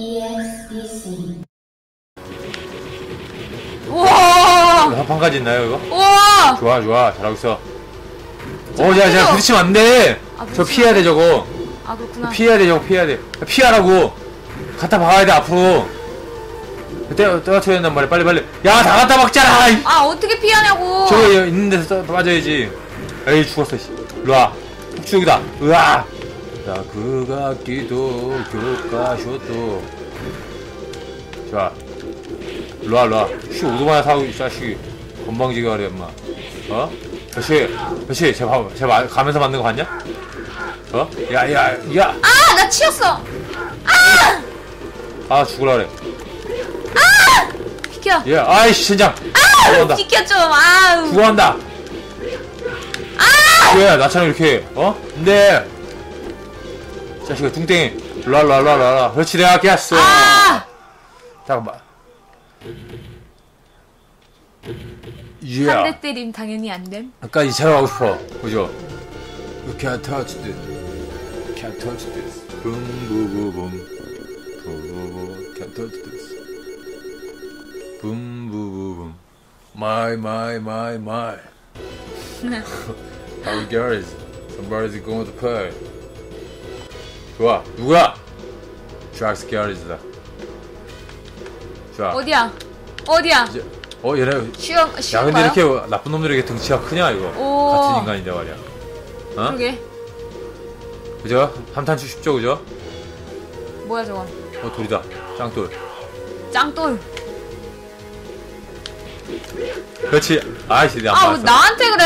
ESBC 우와! 한 가지 있나요 이거? 우와! 좋아 좋아. 잘하고 있어. 어 야, 야 부딪히면 안 돼. 아, 저 부딪히면 피해야 돼 저거. 아, 그렇구나. 피해야 돼 저거 피해야 돼. 피하라고. 갖다 박아야 돼 앞으로. 떼, 떼어쳐야 된단 말이야. 빨리 빨리. 야 다 갖다 박잖아 이. 아, 어떻게 피하냐고! 저거 있는 데서 떠- 빠져야지. 에이 죽었어 씨. 일로와. 폭주기다. 으아 자 그가 기도 교과쇼도 자 일로와 일로와 씨 오토바이 타고 이 자식이 건방지게 하래 엄마 어? 그렇지 그렇지 쟤 봐, 쟤 마- 가면서 만든 거 봤냐? 어? 야 야 야 아! 나 치였어! 아 죽으라 그래 비켜! 예 아이씨 젠장 아! 구한다 비켜 좀! 아우! 구한다 아! 왜 나처럼 이렇게 어? 근데 자식아 뚱땡이 랄랄랄랄라 그렇지 내가 깼어 아! 잠깐만 한예대 때림 당연히 안 됨. 아까 이차로 가고 싶어 그죠? You can't touch this Can't touch this boom boom Can't touch this boom My my my my How guys Somebody's going to play 좋아 누구야? Drax Garris다 좋아 어디야? 어디야? 이제 어 얘네 쉬운, 야 쉬운 근데 거요? 이렇게 나쁜 놈들에게 등치가 크냐 이거 오. 같은 인간인데 말이야 어? 그러게. 그죠? 함탄추 쉽죠 그죠? 뭐야, 저거? 어 돌이다 짱돌 짱돌. 그렇지 아이씨 내가 아, 안왜 나한테 그래?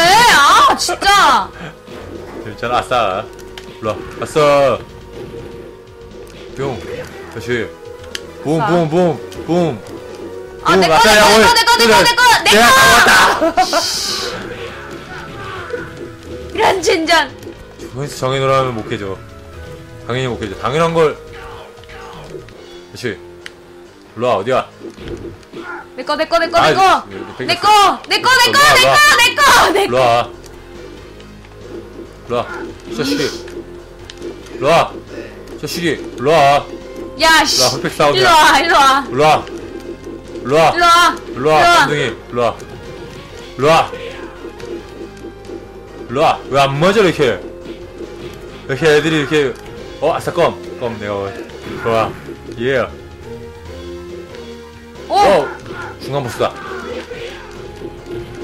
아, 진짜! 재밌잖아 아싸 일로와 아싸 뿅. 아싸. 붐붐붐붐 아, 내 거, 내 거, 내 거, 내 거, 내 거, 내 거, 내 내가 거! 잡았다. 이런 젠장! 여기서 정해놓으라면 못 깨져 당연히 못 깨져 당연한 걸. 그렇지 일로와 어디야? 내 거, 내 거, 내 거, 아이, 내 거! 뺏겼어. 내 거! 내 거, 내 거, 내 일로와, 내 내! 일로와. 일로와. 자식이 일로와 자식이 일로와 야, 씨! 일로와, 흑백 싸움이야. 일로 와, 일로 와! 일로와 일로와 일로 와! 일로와 깜둥이 일로와 일로와 일로와 왜 안 맞아 이렇게 이렇게 애들이 이렇게 어 아싸 껌 껌 내가 먹을 좋아 예 오! 어! 중간 보스다.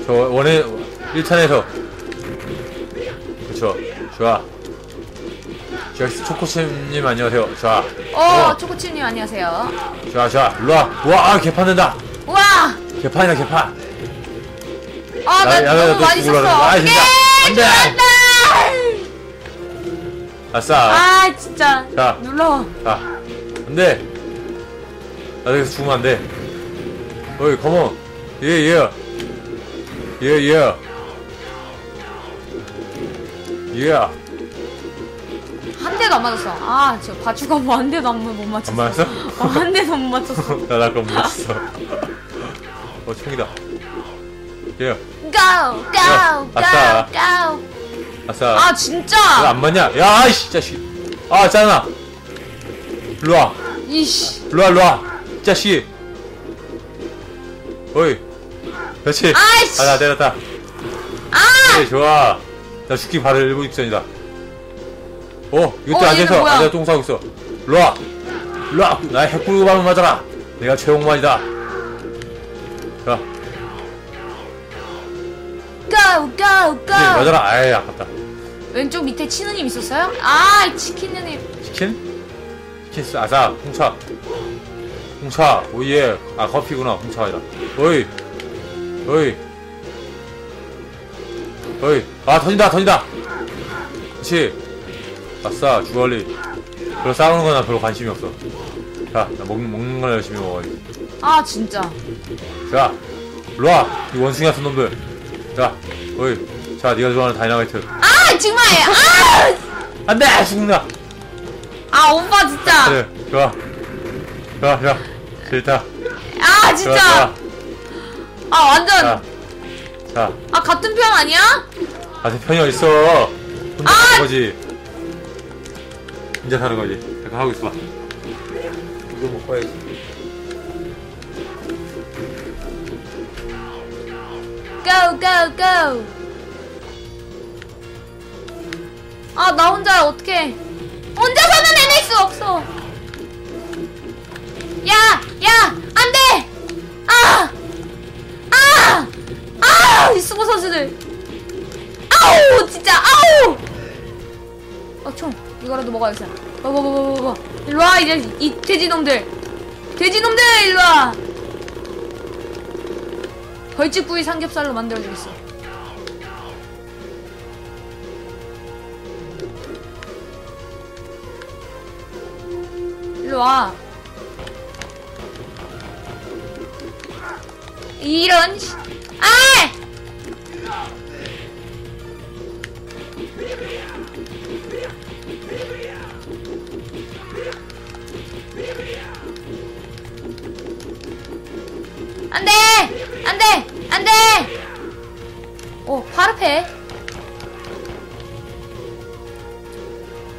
저 원래 1탄에서 그쵸 좋아 잭스 초코칩님 안녕하세요 좋아 어, 초코칩님 안녕하세요. 좋아 좋아 일로 와 우와 아, 개판 된다 우와! 개판이다 개판 아, 나 야, 너무 너 많이 썼어. 아, 어떡해! 진짜. 안 돼. 아싸 아, 진짜. 자. 눌러. 자 안 돼 나 여기서 죽으면 안 돼 어이 컴온 예 예 예 예 예한 대도 안 맞았어. 아, 저 바주가 뭐 한 대도 안, 못 맞췄어. 안 맞았어? 어, 한 대도 못 맞췄어. 나 아까 못 맞췄어 어 총이다 예 Go, go, 아싸. go, go. 아싸 아, 왜 진짜. 안 맞냐 야 아이씨 자식 아 짜증나 일로 와 이씨. 일로 와 일로와 이 자식 어이 그렇지 아이씨. 아 나 때렸다 아! 그래 좋아 나 죽기 바로 일본 직전이다 어 이것도 어, 앉아서? 앉아서 똥 싸고 있어. 일로와. 일로와. 나의 핵불구 밤을 맞아라. 내가 최홍만이다. 자. Go, go, 치킨 go. 맞아라. 아이 아깝다. 왼쪽 밑에 치느님 있었어요? 아, 이 치킨느님. 치킨? 치킨 쓰 아싸 홍차. 홍차. 오예 아 커피구나. 홍차가 아니라 어이. 어이. 어이. 아 던진다 던진다. 그렇지 아싸 주얼리 별로 싸우는 거나 별로 관심이 없어 자 나 먹는, 먹는 걸 열심히 먹어야지 아, 진짜. 자 일로와 이 원숭이 같은 놈들 자 어이 자 네가 좋아하는 다이나마이트 아, 정말. 아! 안돼 죽는다 아, 오빠 진짜. 그래 좋아 좋아 좋아 싫다 아, 좋아 진짜. 좋아 아, 완전. 자, 자, 아, 같은 편 아니야? 아, 내 편이 어딨어. 혼자 아! 거지. 혼자 사는 거지. 잠깐 하고 있어봐. 이거 먹고 와야지. go go go 아 나 혼자 어떡해 혼자서는 해낼 수 없어 야 야 안돼 아 아아 아, 이 수고 선수들 이거라도 먹어야겠어 뭐뭐뭐뭐뭐 일로와 이제 이 돼지놈들 돼지놈들 일로와 벌집구이 삼겹살로 만들어주겠어. 일로 와. 이런 씨. 아! 안 돼! 안 돼! 오, 파르페.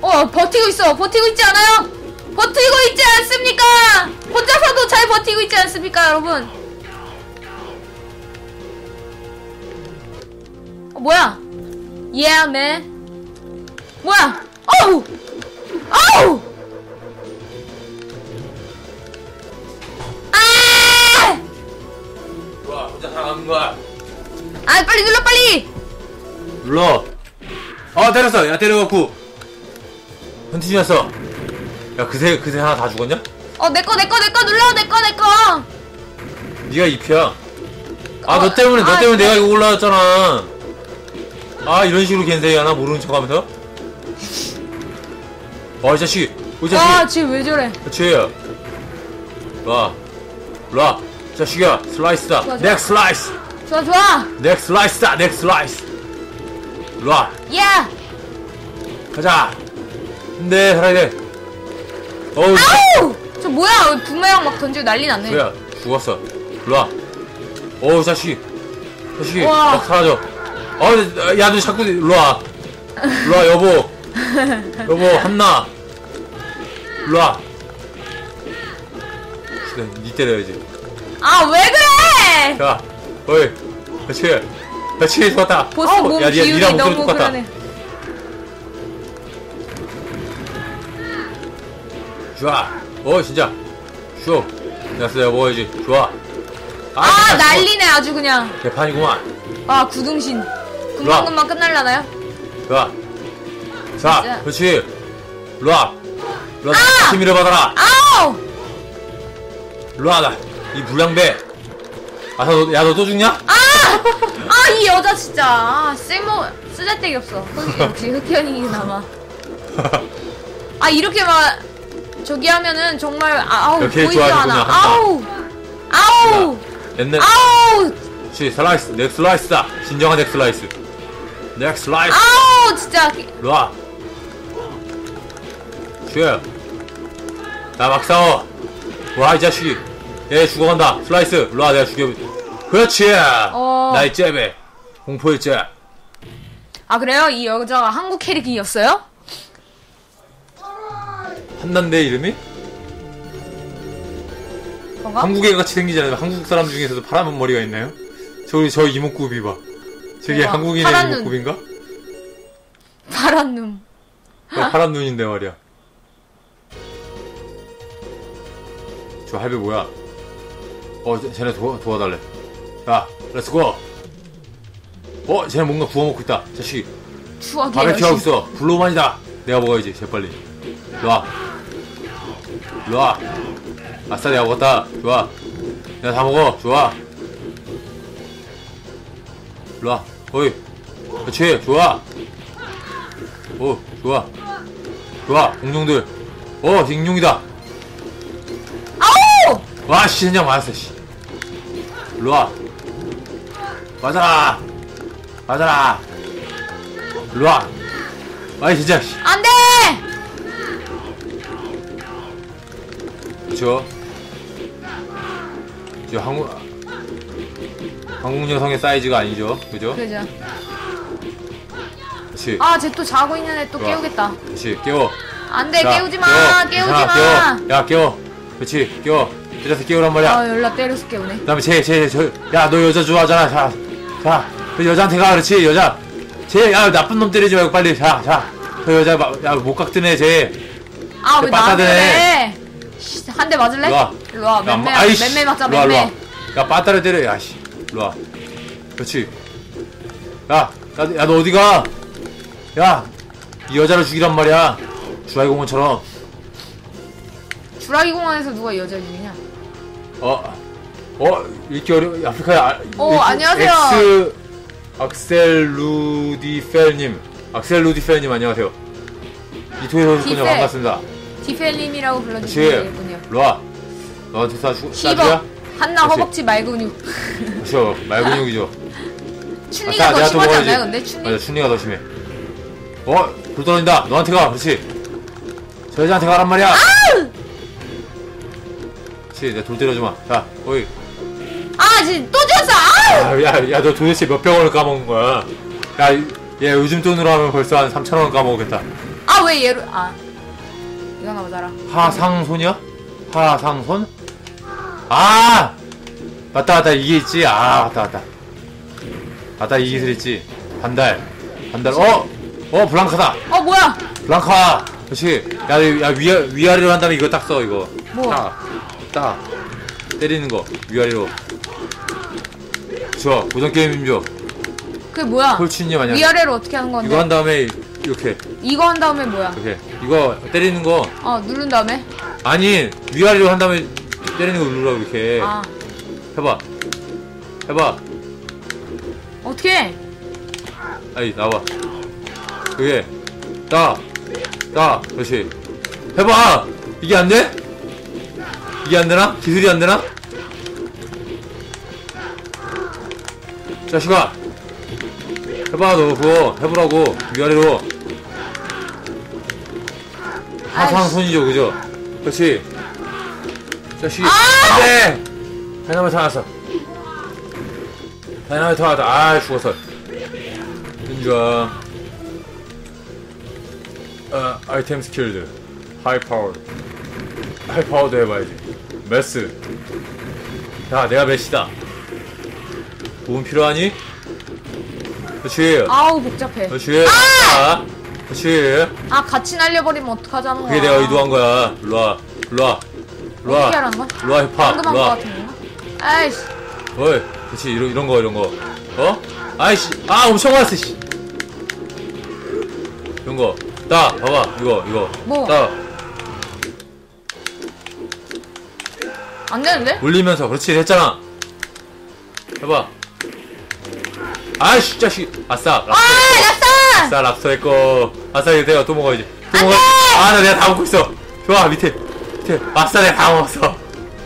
어, 버티고 있어. 버티고 있지 않아요? 버티고 있지 않습니까? 혼자서도 잘 버티고 있지 않습니까, 여러분? 어, 뭐야? Yeah, man. 뭐야? 어우! 어우! 살아가는 거야. 아, 빨리 눌러, 빨리! 눌러. 어, 때렸어. 야, 때려갖고. 헌티지 났어. 야, 그새, 그새 하나 다 죽었냐? 어, 내꺼, 내꺼, 내꺼 눌러, 내꺼, 내꺼! 네가 잎이야. 아, 어, 너 때문에, 너 아, 때문에 그래. 내가 이거 올라왔잖아. 아, 이런 식으로 겐세이 하나? 모르는 척 하면서? 어, 이 자식. 어, 이 자식. 와, 쟤왜 저래? 그치. 와. 라. 자식이야. 슬라이스다. 좋아, 좋아. 넥 슬라이스. 좋아, 좋아! neck slice다. neck slice. 라. 야! 가자. 근데 살아야 돼. 어우, 아우! 저 뭐야? 부메랑 막 던지고 난리 났네. 뭐야? 죽었어. 일로와. 어우, 자식. 자식이 우와. 막 사라져. 어, 야, 너 자꾸 일로와. 일로와, 여보. 여보, 한나. 일로와. 그래, 니 때려야지. 아, 왜 그래! 자, 어이. 그렇지. 그렇지, 좋았다. 보스 아우, 몸 야, 니, 비율이 니랑 목소리 너무 똑같다. 그러네. 좋아. 어, 진짜. 쇼. 됐어, 내가 먹어야지. 좋아. 아, 진짜 난리네, 아주 그냥. 개판이구만. 아, 구둥신. 금방금방 끝날라나요? 좋아. 자, 진짜. 그렇지. 일로와. 일로와, 아! 같이 밀어받아라. 아우! 일로와, 나. 이 불량배. 아, 너, 야, 너 또 죽냐? 아! 아, 이 여자 진짜. 아, 쓸모, 쓰잘데기 없어. 흑, 역시 흑현이 남아. 아, 이렇게 막, 저기 하면은 정말, 아, 아우, 이렇게 보이지 좋아하는구나, 않아. 한타. 아우! 아우! 옛날, 아우! 그렇지, 슬라이스. 넥 슬라이스다. 진정한 넥 슬라이스. neck slice. 아우! 진짜. 일로와. 쉬어. 나막 싸워. 와, 이 자식이. 얘 죽어간다. 슬라이스. 일로와, 내가 죽여. 그렇지. 어. 나의 잽에. 공포의 잽. 아, 그래요? 이 여자가 한국 캐릭이었어요? 한난데 이름이? 그런가? 한국 애 같이 생기잖아요. 한국 사람 중에서도 파란 머리가 있나요? 저기 저 이목구비 봐. 저게. 한국인의 파란 눈. 이목구비인가? 파란 눈. 어, 파란 눈인데 말이야. 저 할배 뭐야? 어, 쟤- 쟤네 도와, 도와달래. 야, let's go! 어, 쟤네 뭔가 구워 먹고 있다. 자식, 추억의 바베큐 하고. 있어. 불로만이다. 내가 먹어야지, 재빨리. 좋아. 좋아. 아싸, 내가 먹었다. 좋아. 내가 다 먹어. 좋아. 일로와. 어이. 그렇지. 좋아. 오, 좋아. 좋아. 공룡들. 어, 익룡이다. 와, 씨, 그냥 맞았어, 씨. 일로와. 맞아라. 맞아라. 일로와. 아이, 진짜, 씨. 안 돼! 그쵸? 저 한국, 한국 여성의 사이즈가 아니죠. 그죠? 그죠. 그치. 아, 쟤 또 자고 있는 애 또 좋아. 깨우겠다. 그치. 깨워. 안 돼, 자, 깨우지 마! 깨워. 깨우지 이상아, 마! 깨워. 야, 깨워. 그렇지 끼워 여자한테 끼우란 말이야. 아 연락 때려서 깨우네 그 다음에 쟤 쟤 저 야 너 여자 좋아하잖아. 자 자 그 여자한테 가 그렇지 여자. 쟤 야 나쁜 놈 때리지 말고 빨리 자 자 그 여자 마- 야 목각드네 쟤아왜 빠따대. 나한테 한 대 맞을래? 일로와. 일로와 야, 맴매. 맴매 맞자 일로와, 맴매 일로와. 야 빠따를 때려 야 씨. 일로와. 그렇지. 야야너 어디 가? 야 이 여자를 죽이란 말이야. 주라기 공원처럼. 주라기 공원에서 누가 여자 죽이냐 어, 어, 읽기 어려, 아프리카에, 아, 어, 안녕하세요. 엑스, 악셀 루디펠님, 악셀 루디펠님 안녕하세요. 이토에 오셨군요. 디펠. 반갑습니다. 디펠님이라고. 되겠군요 로아, 너한테 사 주, 싸주야? 힙업 한나 그렇지. 허벅지 말근육 그렇죠. 말근육이죠. 춘리가 아, 더 심하지. 않나요 근데 춘리? 맞아, 춘리가 더 심해. 어, 불 떨어진다. 너한테 가. 그렇지. 저 여자한테 가란 말이야. 그렇지. 내가 돌 때려주마. 자, 어이. 아 지금 또 졌어 아! 야, 야, 야, 너 도대체 몇 병원을 까먹은 거야? 야, 이- 얘 요즘 돈으로 하면 벌써 한 3천원 까먹겠다. 아 왜 얘를 아 이거 하나 맞아라 하상손이야? 하상손? 아! 맞다, 맞다, 이게 있지? 아, 맞다, 맞다. 맞다, 이 기술 있지? 반달. 반달, 어! 어, 블랑카다! 어 뭐야 블랑카! 그렇지. 야, 야, 위아, 위아래로 한 다음에 이거 딱 써, 이거. 뭐? 딱, 딱. 때리는 거, 위아래로. 저, 고전 게임이죠. 그게 뭐야 홀치님 아니야? 위아래로 어떻게 하는 건데 이거 한 다음에 이렇게 이거 한 다음에 뭐야 이렇게 이거 때리는 거 어 누른 다음에 아니 위아래로 한 다음에 때리는 거 누르라고 이렇게 아 해봐 해봐 어떻게 해? 아이 나와 그게 따따 그렇지 해봐 이게 안 돼? 이게 안 되나? 기술이 안 되나? 자식아 해봐 너 그거 해보라고. 위아래로. 하상손이죠 그죠? 그렇지. 자식이 안돼! 다이나마이트 나왔어 다이나마이트 나왔다 아 죽었어. 윤주아. 어, 아이템 skilled. 하이 파워 하이 파워도 해봐야지. 메스. 야 내가 메시다. 도움 필요하니? 그렇지. 아우 복잡해. 그렇지. 자, 그렇지. 아 같이 날려버리면 어떡하자는 거야. 그게 내가 의도한 거야. 일로와. 일로와. 일로와. 어떻게 하라는 거야? 일로와 힙합. 방금 한거 일로와. 같은? 아이씨. 어이 그렇지. 이런, 이런 거 이런 거. 어? 아이씨. 아 엄청 왔어 씨. 이런 거따 봐봐. 이거 이거. 뭐? 따 안 되는데? 올리면서 그렇지 됐잖아. 해봐. 아이씨 자식. 아싸 랍스터 아 약사! 아싸 랍스터 했고. 아싸 이거 내가 또 먹어야지 또 먹어야지 아나 내가 다 먹고 있어. 좋아 밑에. 밑에. 아싸 내가 다 먹었어.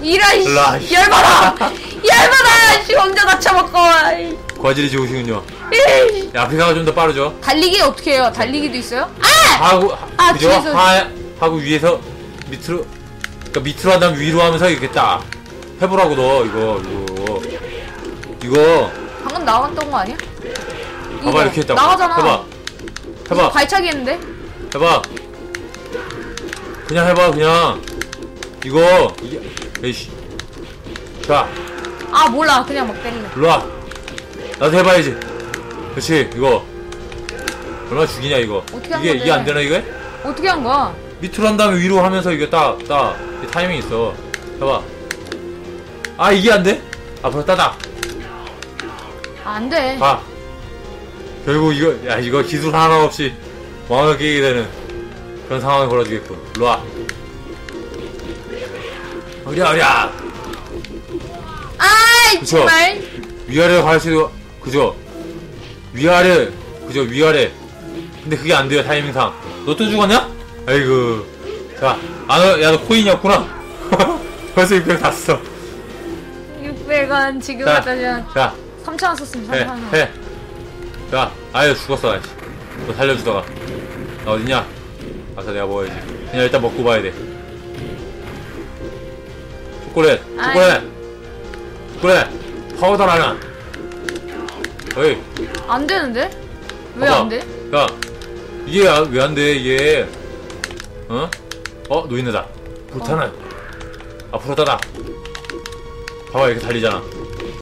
이런 씨. 열받아! 열받아! 씨 혼자 다 처먹고. 아이. 과질이 좋으시군요. 야, 아프리카가 좀 더 빠르죠? 달리기 어떻게 해요? 달리기도 있어요? 아! 하고 하- 아, 그죠? 뒤에서- 하, 하고 위에서 밑으로 그러니까 밑으로 한 다음 위로 하면서 이렇게 딱 해보라고 너 이거 이거. 이거. 방금 나왔던 거 아니야? 봐봐 이렇게 했다고. 나가잖아. 해봐. 해봐. 발차기 했는데? 해봐. 그냥 해봐 그냥. 이거. 이게 에이씨. 자. 아 몰라. 그냥 막 때리네. 일로와. 나도 해봐야지 그렇지 이거. 얼마나 죽이냐 이거. 어떻게 한 이게 건데? 이게 안 되나 이게? 어떻게 한 거야? 밑으로 한 다음에 위로 하면서 이게 딱 딱 타이밍 있어. 해봐. 아 이게 안 돼? 앞으로 아, 안 돼. 가 결국 이거 야 이거 기술 하나 없이 왕을 깨게 되는 그런 상황이 벌어지겠군. 일로 와. 어랴 어랴 아이 그쵸? 정말. 위아래 갈 수도 그죠? 위아래 그죠? 위아래. 근데 그게 안 돼요 타이밍상. 너 또 죽었냐? 아이고. 자 아야너 코인이었구나 벌써 600다 썼어 600원 지금 자, 줘. 자 3,000원 썼으면 해, 3,000원. 해. 자, 아유, 죽었어, 아이씨. 너 살려주다가. 나 어딨냐? 아싸, 내가 먹어야지. 그냥 일단 먹고 봐야 돼. 초콜릿, 초콜릿! 초콜릿! 파우더 라면! 어이, 안 되는데? 왜 봐봐. 안 돼? 야, 이게 왜 안 돼, 이게. 어? 어, 노인네다. 불타는. 앞으로 따라 봐봐 이렇게 달리잖아